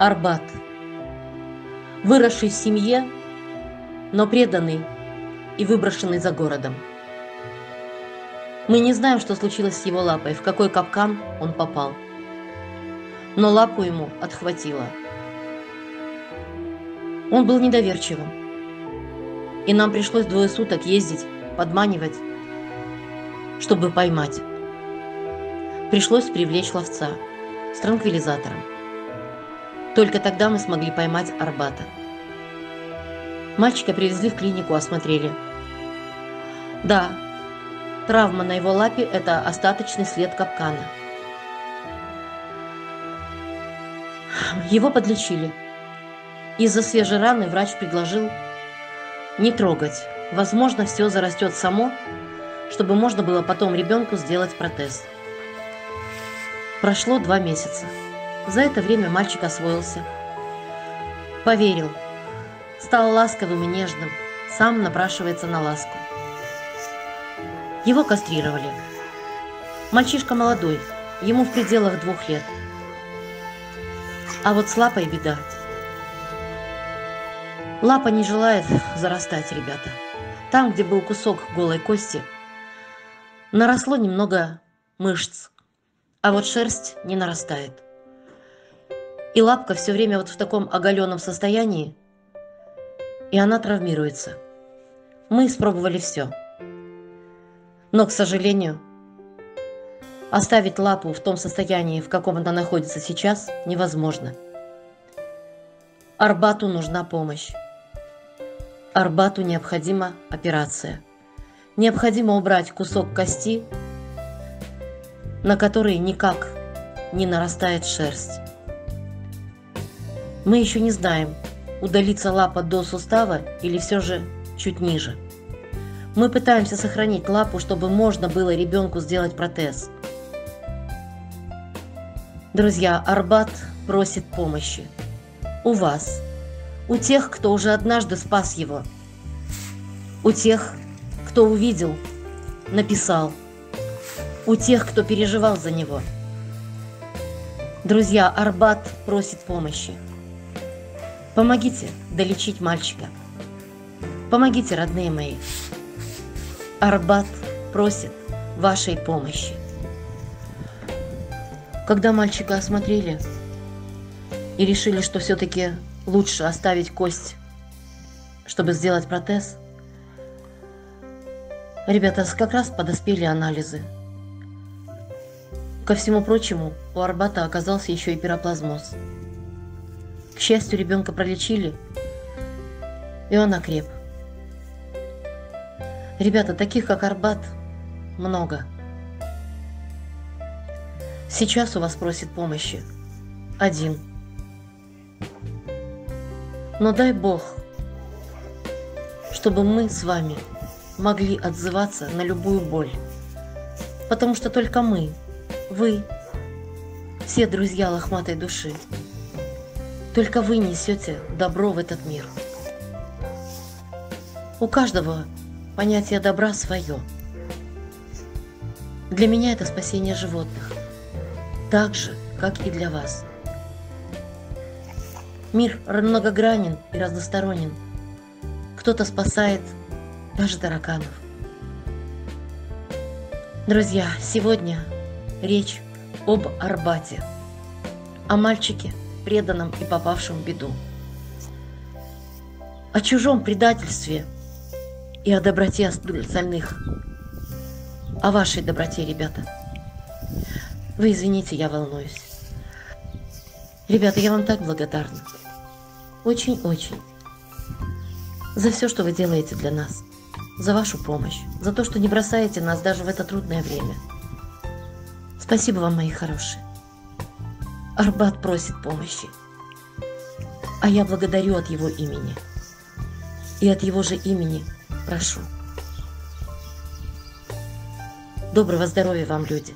Арбат. Выросший в семье, но преданный и выброшенный за городом. Мы не знаем, что случилось с его лапой, в какой капкан он попал. Но лапу ему отхватило. Он был недоверчивым. И нам пришлось двое суток ездить, подманивать, чтобы поймать. Пришлось привлечь ловца с транквилизатором. Только тогда мы смогли поймать Арбата. Мальчика привезли в клинику, осмотрели. Да, травма на его лапе – это остаточный след капкана. Его подлечили. Из-за свежей раны врач предложил не трогать. Возможно, все зарастет само, чтобы можно было потом ребенку сделать протез. Прошло два месяца. За это время мальчик освоился. Поверил. Стал ласковым и нежным. Сам напрашивается на ласку. Его кастрировали. Мальчишка молодой, ему в пределах двух лет. А вот с лапой беда. Лапа не желает зарастать, ребята. Там, где был кусок голой кости, наросло немного мышц, а вот шерсть не нарастает. И лапка все время вот в таком оголенном состоянии, и она травмируется. Мы испробовали все. Но, к сожалению, оставить лапу в том состоянии, в каком она находится сейчас, невозможно. Арбату нужна помощь. Арбату необходима операция. Необходимо убрать кусок кости на которой никак не нарастает шерсть. Мы еще не знаем, удалится лапа до сустава или все же чуть ниже. Мы пытаемся сохранить лапу, чтобы можно было ребенку сделать протез. Друзья, Арбат просит помощи. У вас, у тех, кто уже однажды спас его, у тех, кто увидел, написал – у тех, кто переживал за него. Друзья, Арбат просит помощи. Помогите долечить мальчика. Помогите, родные мои. Арбат просит вашей помощи. Когда мальчика осмотрели и решили, что все-таки лучше оставить кость, чтобы сделать протез, ребята как раз подоспели анализы – Ко всему прочему, у Арбата оказался еще и пироплазмоз. К счастью, ребенка пролечили, и он окреп. Ребята, таких как Арбат, много. Сейчас у вас просит помощи один. Но дай Бог, чтобы мы с вами могли отзываться на любую боль. Потому что только мы вы, все друзья лохматой души, только вы несете добро в этот мир. У каждого понятие добра свое. Для меня это спасение животных, так же, как и для вас. Мир многогранен и разносторонен. Кто-то спасает даже тараканов. Друзья, сегодня Речь об Арбате, о мальчике, преданном и попавшем в беду, о чужом предательстве и о доброте остальных, о вашей доброте, ребята. Вы извините, я волнуюсь. Ребята, я вам так благодарна. Очень-очень. За все, что вы делаете для нас. За вашу помощь. За то, что не бросаете нас даже в это трудное время. Спасибо вам, мои хорошие. Арбат просит помощи. А я благодарю от его имени. И от его же имени прошу. Доброго здоровья вам, люди.